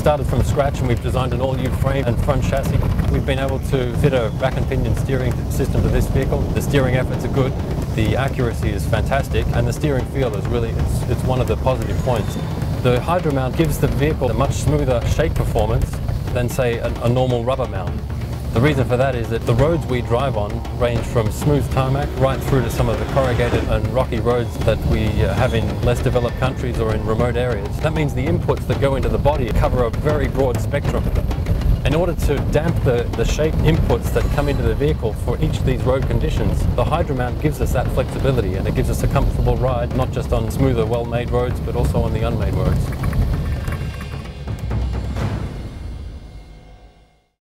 started from scratch and we've designed an all-new frame and front chassis. We've been able to fit a rack and pinion steering system to this vehicle. The steering efforts are good, the accuracy is fantastic, and the steering feel is really, it's, it's one of the positive points. The hydro mount gives the vehicle a much smoother shake performance than say a, a normal rubber mount. The reason for that is that the roads we drive on range from smooth tarmac right through to some of the corrugated and rocky roads that we uh, have in less developed countries or in remote areas. That means the inputs that go into the body cover a very broad spectrum. In order to damp the, the shake inputs that come into the vehicle for each of these road conditions, the Hydromount gives us that flexibility and it gives us a comfortable ride, not just on smoother, well-made roads, but also on the unmade roads.